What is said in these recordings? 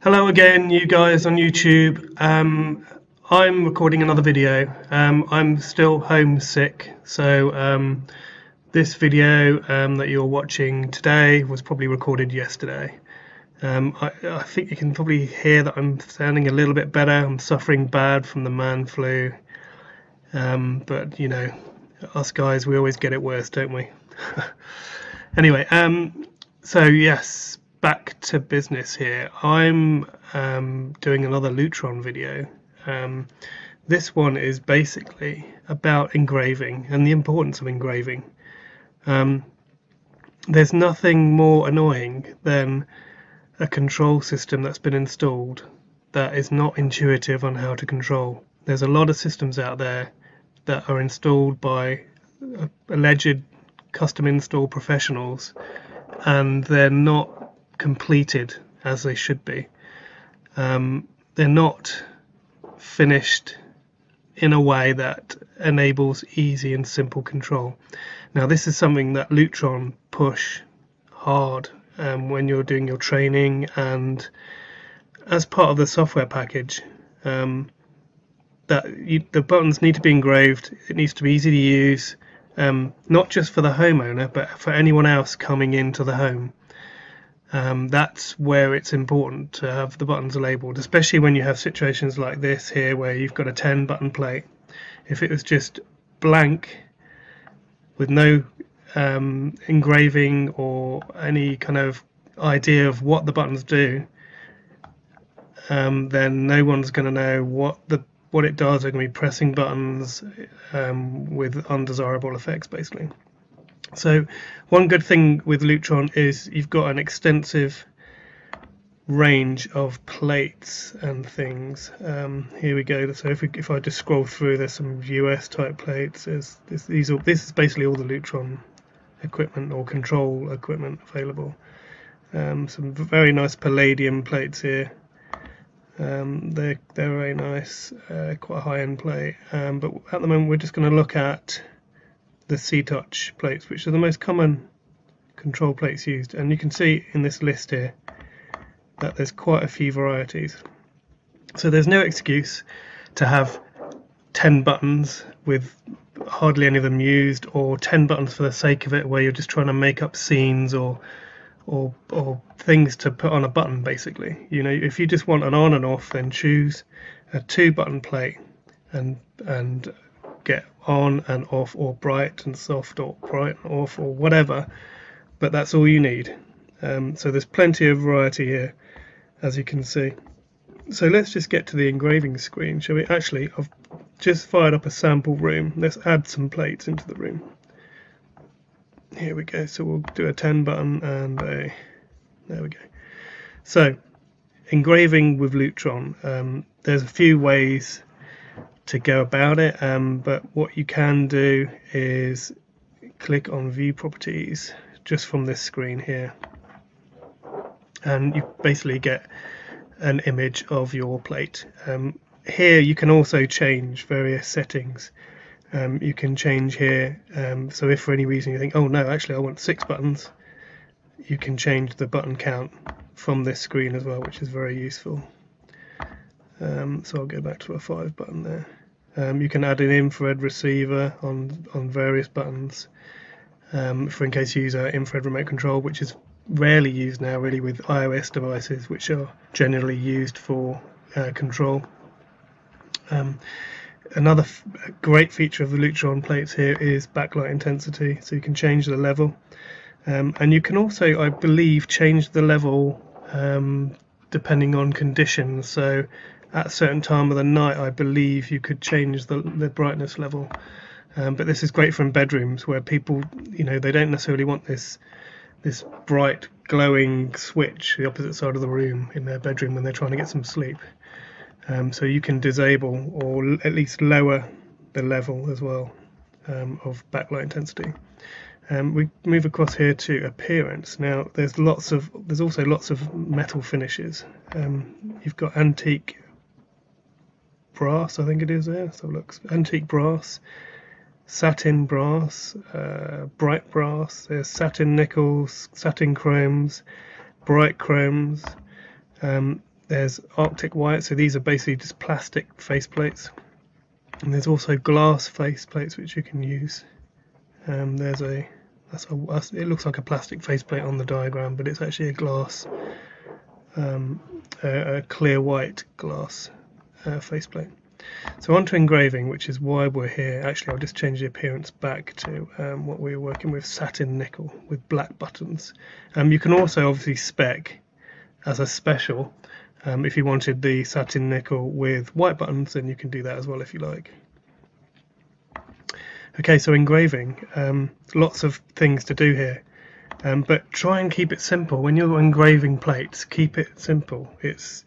Hello again, you guys on YouTube. Um, I'm recording another video. Um, I'm still homesick, so um, this video um, that you're watching today was probably recorded yesterday. Um, I, I, think you can probably hear that I'm sounding a little bit better. I'm suffering bad from the man flu, um, but you know, us guys, we always get it worse, don't we? anyway, so yes, back to business here. I'm um, doing another Lutron video. Um, this one is basically about engraving and the importance of engraving. Um, there's nothing more annoying than a control system that's been installed that is not intuitive on how to control. There's a lot of systems out there that are installed by alleged custom install professionals and they're not completed as they should be. Um, they're not finished in a way that enables easy and simple control. Now this is something that Lutron push hard um, when you're doing your training and as part of the software package um, that you, the buttons need to be engraved it needs to be easy to use um, not just for the homeowner but for anyone else coming into the home um, that's where it's important to have the buttons labeled, especially when you have situations like this here where you've got a 10 button plate. If it was just blank with no um, engraving or any kind of idea of what the buttons do, um, then no one's going to know what the what it does. They're going to be pressing buttons um, with undesirable effects, basically. So one good thing with Lutron is you've got an extensive range of plates and things. Um, here we go. So if, we, if I just scroll through, there's some US type plates. There's this, these are, this is basically all the Lutron equipment or control equipment available. Um, some very nice Palladiom plates here. Um, they're they're very nice, uh, quite a high end plate. Um, but at the moment, we're just going to look at the seeTouch plates, which are the most common control plates used. And you can see in this list here that there's quite a few varieties. So there's no excuse to have 10 buttons with hardly any of them used or 10 buttons for the sake of it where you're just trying to make up scenes or or or things to put on a button basically. You know if you just want an on and off then choose a two button plate and and get on and off or bright and soft or bright and off or whatever. But that's all you need. Um, so there's plenty of variety here as you can see. So let's just get to the engraving screen shall we? Actually I've just fired up a sample room. Let's add some plates into the room here we go. So we'll do a 10 button and a there we go. So engraving with Lutron um, there's a few ways to go about it um, but what you can do is click on view properties just from this screen here. And you basically get an image of your plate. Um, here you can also change various settings um, you can change here um, so if for any reason you think oh no actually I want six buttons you can change the button count from this screen as well which is very useful um, so I'll go back to a 5 button there. Um, you can add an infrared receiver on, on various buttons um, for in case you use an infrared remote control, which is rarely used now really with iOS devices, which are generally used for uh, control. Um, another great feature of the Lutron plates here is backlight intensity, so you can change the level. Um, and you can also, I believe, change the level um, depending on conditions. So at a certain time of the night, I believe you could change the, the brightness level. Um, but this is great for in bedrooms where people, you know, they don't necessarily want this this bright glowing switch the opposite side of the room in their bedroom when they're trying to get some sleep. Um, so you can disable or at least lower the level as well um, of backlight intensity. Um, we move across here to appearance. Now there's lots of there's also lots of metal finishes. Um, you've got antique brass, I think it is there. So looks antique brass. satin brass, uh, bright brass, there's satin nickels, satin chromes, bright chromes, um, there's Arctic white, so these are basically just plastic faceplates. And there's also glass faceplates which you can use. Um, there's a, that's a it looks like a plastic faceplate on the diagram, but it's actually a glass, um, a, a, clear white glass uh, faceplate. So on to engraving, which is why we're here. Actually, I'll just change the appearance back to um, what we were working with, satin nickel with black buttons. Um, you can also obviously spec as a special um, if you wanted the satin nickel with white buttons, then you can do that as well if you like. Okay, so engraving, um, lots of things to do here, um, but try and keep it simple. When you're engraving plates, keep it simple. It's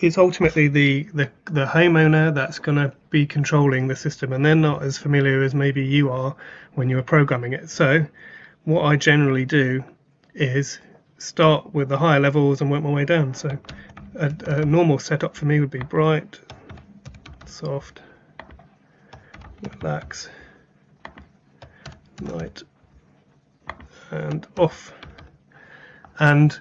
it's ultimately the, the, the homeowner that's going to be controlling the system, and they're not as familiar as maybe you are when you are programming it. So, what I generally do is start with the higher levels and work my way down. So, a, a normal setup for me would be bright, soft, relax, night, and off. And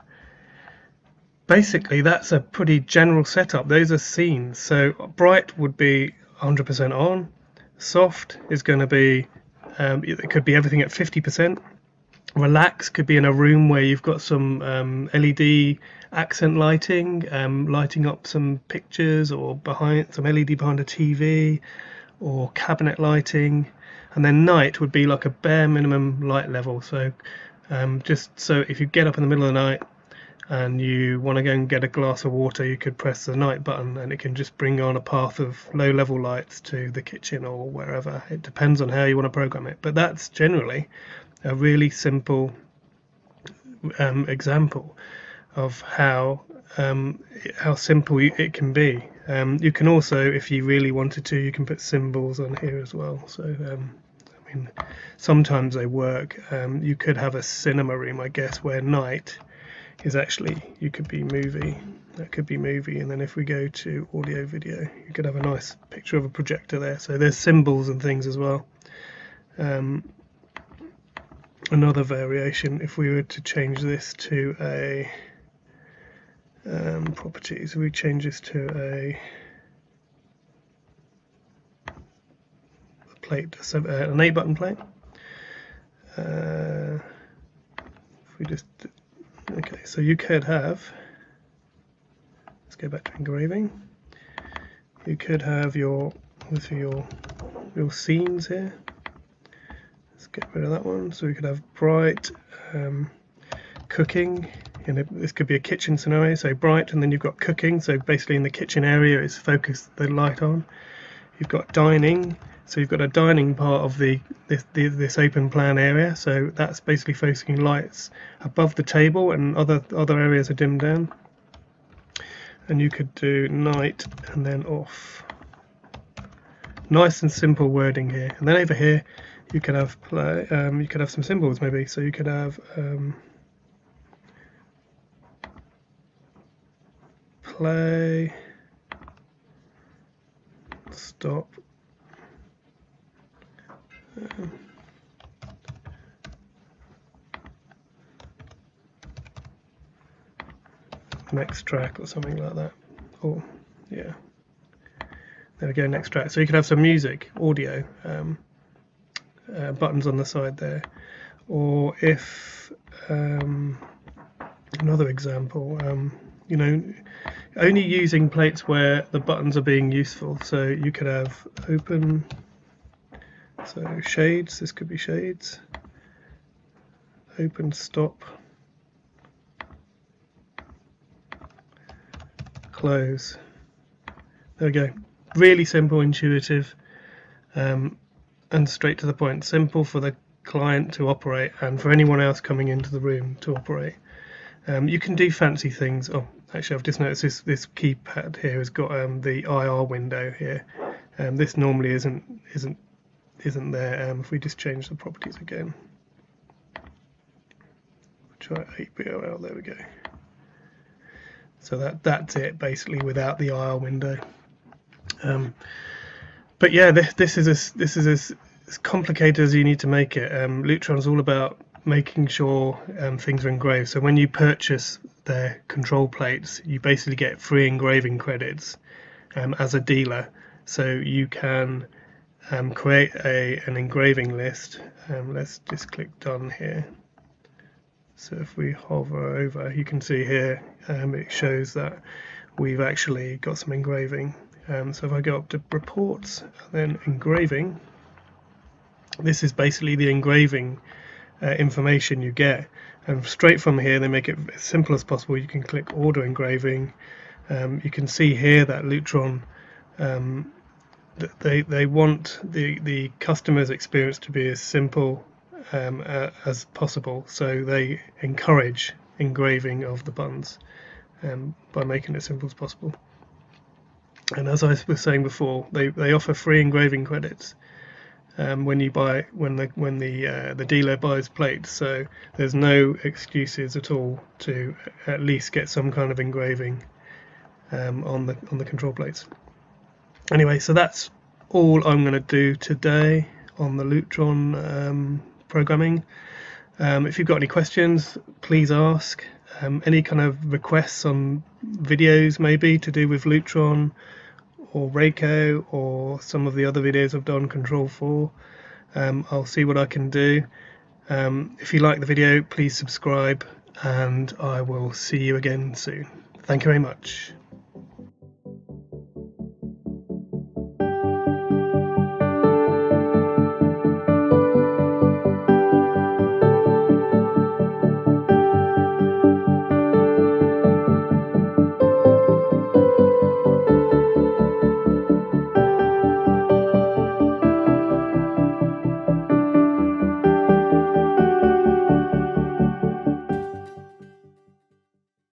basically that's a pretty general setup. Those are scenes. So bright would be 100% on. Soft is going to be, um, it could be everything at 50%. Relax could be in a room where you've got some um, LED accent lighting, um, lighting up some pictures or behind some LED behind a TV or cabinet lighting. And then night would be like a bare minimum light level. So um, just so if you get up in the middle of the night and you want to go and get a glass of water, you could press the night button and it can just bring on a path of low level lights to the kitchen or wherever. It depends on how you want to program it. But that's generally a really simple um, example of how um, how simple it can be. Um, you can also, if you really wanted to, you can put symbols on here as well. So um, I mean, sometimes they work. Um, you could have a cinema room, I guess, where night is actually you could be movie. That could be movie, and then if we go to audio video, you could have a nice picture of a projector there. So there's symbols and things as well. Um, another variation if we were to change this to a um, properties we change this to a, a plate uh, an A button plate. Uh, if we just okay so you could have let's go back to engraving. You could have your with your your scenes here get rid of that one. So we could have bright um, cooking. And this could be a kitchen scenario, so bright, and then you've got cooking. So basically, in the kitchen area, is focused the light on. You've got dining, so you've got a dining part of the this, the, this open plan area. So that's basically focusing lights above the table, and other other areas are dimmed down. And you could do night and then off. Nice and simple wording here. And then over here, you could have play, um, you could have some symbols maybe. So you could have um, play, stop. Um, next track or something like that. Oh, yeah. There we go, next track. So you could have some music, audio. Um, uh, buttons on the side there. Or if um, another example um, you know only using plates where the buttons are being useful. So you could have open so shades this could be shades. Open stop. Close. There we go. Really simple intuitive. Um, and straight to the point. Simple for the client to operate and for anyone else coming into the room to operate. Um, you can do fancy things. Oh, actually, I've just noticed this this keypad here has got um, the IR window here. Um, this normally isn't isn't isn't there. Um, if we just change the properties again, try 8BOL. There we go. So that that's it basically without the IR window. But yeah, this, this is a, this is a as complicated as you need to make it. Um, Lutron's all about making sure um, things are engraved. So when you purchase their control plates, you basically get free engraving credits um, as a dealer. So you can um, create a an engraving list. Um, let's just click done here. So if we hover over, you can see here um, it shows that we've actually got some engraving. Um, so if I go up to reports, then engraving, this is basically the engraving uh, information you get. And straight from here, they make it as simple as possible. You can click order engraving. Um, you can see here that Lutron, um, they, they want the, the customer's experience to be as simple um, uh, as possible. So they encourage engraving of the buttons um, by making it as simple as possible. And as I was saying before, they, they offer free engraving credits um, when you buy when the when the uh, the dealer buys plates. So there's no excuses at all to at least get some kind of engraving um, on the on the control plates. Anyway, so that's all I'm going to do today on the Lutron um, programming. Um, if you've got any questions, please ask. Um, any kind of requests on videos maybe to do with Lutron or Rako or some of the other videos I've done Control 4. Um, I'll see what I can do. Um, if you like the video, please subscribe and I will see you again soon. Thank you very much.